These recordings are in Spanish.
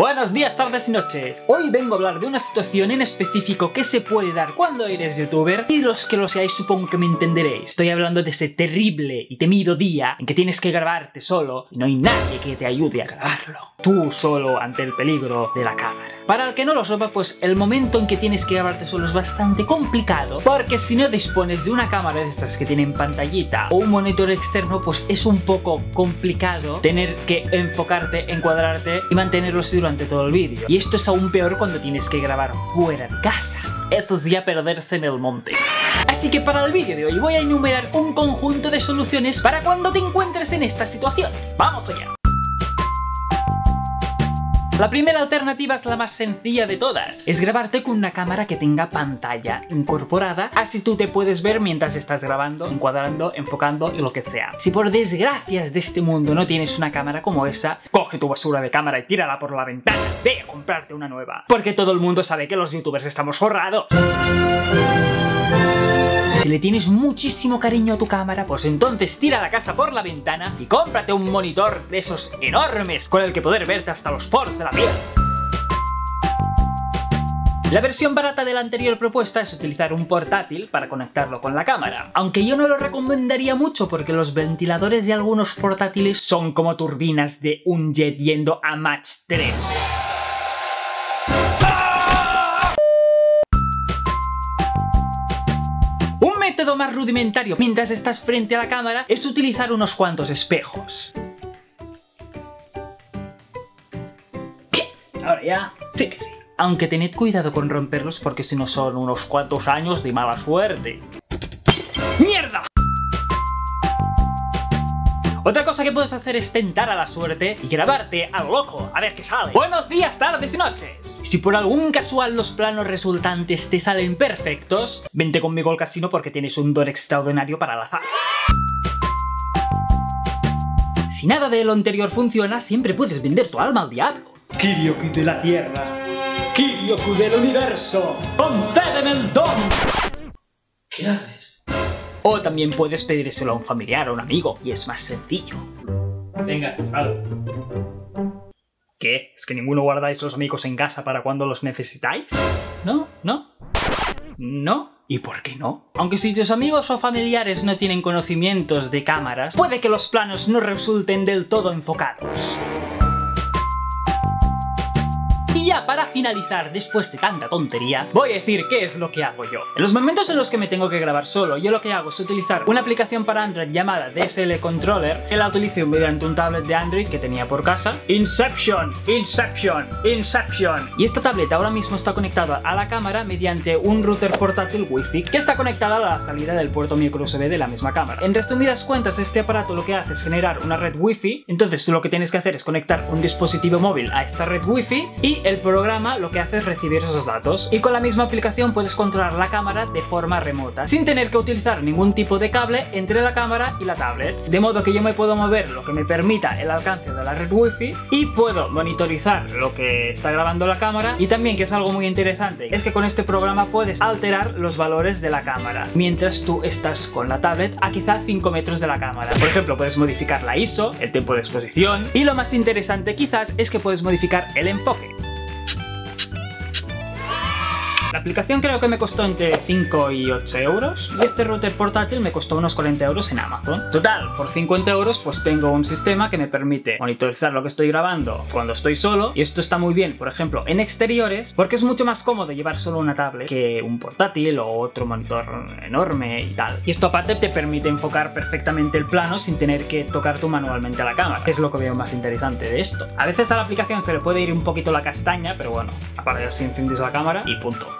Buenos días, tardes y noches. Hoy vengo a hablar de una situación en específico que se puede dar cuando eres youtuber y los que lo seáis supongo que me entenderéis. Estoy hablando de ese terrible y temido día en que tienes que grabarte solo y no hay nadie que te ayude a grabarlo. Tú solo ante el peligro de la cámara. Para el que no lo sepa, pues el momento en que tienes que grabarte solo es bastante complicado porque si no dispones de una cámara de estas que tienen pantallita o un monitor externo, pues es un poco complicado tener que enfocarte, encuadrarte y mantenerlo así durante todo el vídeo. Y esto es aún peor cuando tienes que grabar fuera de casa. Esto es ya perderse en el monte. Así que para el vídeo de hoy voy a enumerar un conjunto de soluciones para cuando te encuentres en esta situación. ¡Vamos allá! La primera alternativa es la más sencilla de todas. Es grabarte con una cámara que tenga pantalla incorporada, así tú te puedes ver mientras estás grabando, encuadrando, enfocando y lo que sea. Si por desgracias de este mundo no tienes una cámara como esa, coge tu basura de cámara y tírala por la ventana. Ve a comprarte una nueva. Porque todo el mundo sabe que los youtubers estamos forrados. Si le tienes muchísimo cariño a tu cámara, pues entonces tira la casa por la ventana y cómprate un monitor de esos enormes con el que poder verte hasta los poros de la piel. La versión barata de la anterior propuesta es utilizar un portátil para conectarlo con la cámara, aunque yo no lo recomendaría mucho porque los ventiladores de algunos portátiles son como turbinas de un jet yendo a Match 3. Método más rudimentario mientras estás frente a la cámara es utilizar unos cuantos espejos. Ahora ya, sí que sí. Aunque tened cuidado con romperlos porque si no son unos cuantos años de mala suerte. Otra cosa que puedes hacer es tentar a la suerte y grabarte a lo loco, a ver qué sale. Buenos días, tardes y noches. Si por algún casual los planos resultantes te salen perfectos, vente conmigo al casino porque tienes un don extraordinario para el azar. Si nada de lo anterior funciona, siempre puedes vender tu alma al diablo. Kiryoku de la Tierra, Kiryoku del Universo, concédeme el don. ¿Qué haces? O también puedes pedírselo a un familiar o un amigo, y es más sencillo. Venga, sal. ¿Qué? ¿Es que ninguno guardáis los amigos en casa para cuando los necesitáis? ¿No? ¿No? ¿No? ¿Y por qué no? Aunque si tus amigos o familiares no tienen conocimientos de cámaras, puede que los planos no resulten del todo enfocados. Y ya para finalizar, después de tanta tontería, voy a decir qué es lo que hago yo. En los momentos en los que me tengo que grabar solo, yo lo que hago es utilizar una aplicación para Android llamada DSL Controller, que la utilizo mediante un tablet de Android que tenía por casa. Inception, Inception, Inception. Y esta tablet ahora mismo está conectada a la cámara mediante un router portátil Wi-Fi que está conectada a la salida del puerto micro USB de la misma cámara. En resumidas cuentas, este aparato lo que hace es generar una red Wi-Fi, entonces lo que tienes que hacer es conectar un dispositivo móvil a esta red Wi-Fi y el programa lo que hace es recibir esos datos y con la misma aplicación puedes controlar la cámara de forma remota, sin tener que utilizar ningún tipo de cable entre la cámara y la tablet, de modo que yo me puedo mover lo que me permita el alcance de la red wifi y puedo monitorizar lo que está grabando la cámara y también que es algo muy interesante, es que con este programa puedes alterar los valores de la cámara mientras tú estás con la tablet a quizá 5 metros de la cámara. Por ejemplo, puedes modificar la ISO, el tiempo de exposición y lo más interesante quizás es que puedes modificar el enfoque. La aplicación creo que me costó entre 5 y 8 euros y este router portátil me costó unos 40 euros en Amazon. Total, por 50 euros pues tengo un sistema que me permite monitorizar lo que estoy grabando cuando estoy solo y esto está muy bien, por ejemplo, en exteriores porque es mucho más cómodo llevar solo una tablet que un portátil o otro monitor enorme y tal. Y esto aparte te permite enfocar perfectamente el plano sin tener que tocar tú manualmente a la cámara, es lo que veo más interesante de esto. A veces a la aplicación se le puede ir un poquito la castaña, pero bueno, apagas si enciendes la cámara y punto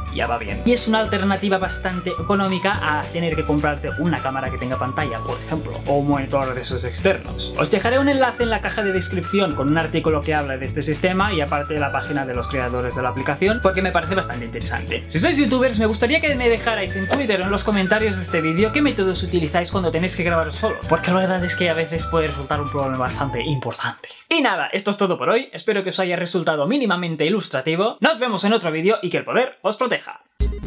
ya va bien. Y es una alternativa bastante económica a tener que comprarte una cámara que tenga pantalla, por ejemplo, o un monitor de esos externos. Os dejaré un enlace en la caja de descripción con un artículo que habla de este sistema y aparte de la página de los creadores de la aplicación, porque me parece bastante interesante. Si sois youtubers, me gustaría que me dejarais en Twitter o en los comentarios de este vídeo qué métodos utilizáis cuando tenéis que grabar solos, porque la verdad es que a veces puede resultar un problema bastante importante. Y nada, esto es todo por hoy, espero que os haya resultado mínimamente ilustrativo, nos vemos en otro vídeo y que el poder os proteja. deja.